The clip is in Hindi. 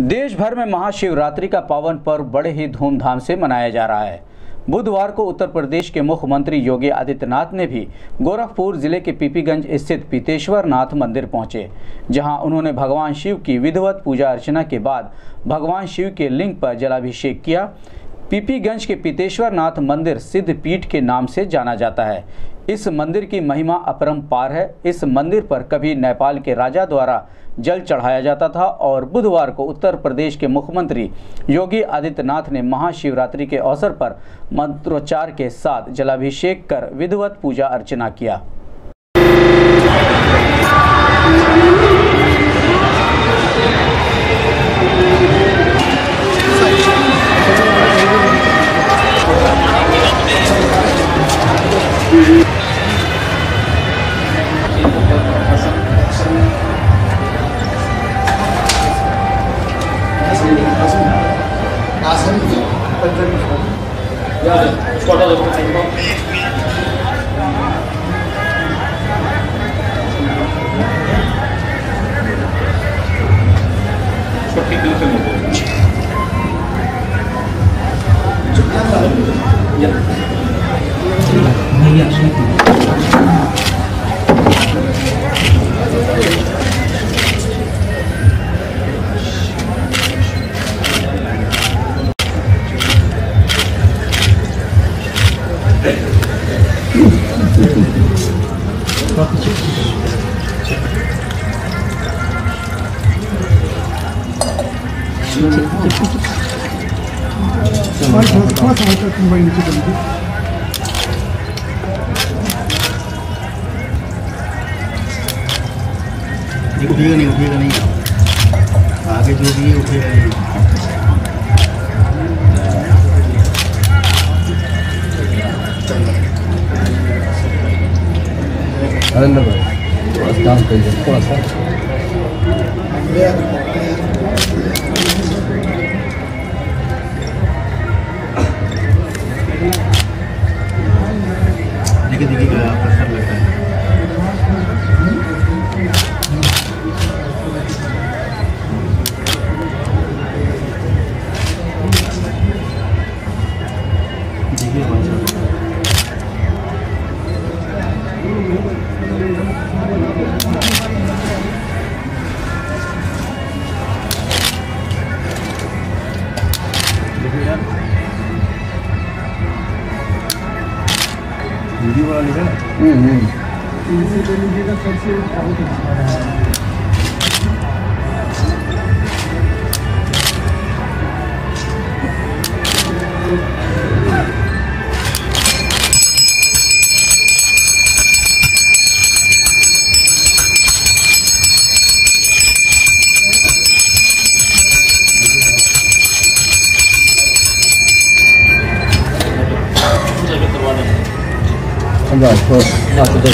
देश भर में महाशिवरात्रि का पावन पर्व बड़े ही धूमधाम से मनाया जा रहा है। बुधवार को उत्तर प्रदेश के मुख्यमंत्री योगी आदित्यनाथ ने भी गोरखपुर ज़िले के पीपीगंज स्थित पीतेश्वर नाथ मंदिर पहुँचे, जहाँ उन्होंने भगवान शिव की विधिवत पूजा अर्चना के बाद भगवान शिव के लिंग पर जलाभिषेक किया। पीपीगंज के पीतेश्वर नाथ मंदिर सिद्ध पीठ के नाम से जाना जाता है। इस मंदिर की महिमा अपरंपार है। इस मंदिर पर कभी नेपाल के राजा द्वारा जल चढ़ाया जाता था और बुधवार को उत्तर प्रदेश के मुख्यमंत्री योगी आदित्यनाथ ने महाशिवरात्रि के अवसर पर मंत्रोच्चार के साथ जलाभिषेक कर विधिवत पूजा अर्चना किया। Ya. 啊！就是。नहीं उठेगा नहीं उठेगा नहीं। आगे जो भी है उठेगा नहीं नरेंद्र भाई थोड़ा सा काम करिए थोड़ा सा देखिए देखिए वीडियो वाला लिखा ना? じゃあ今日、まあ、ちょっと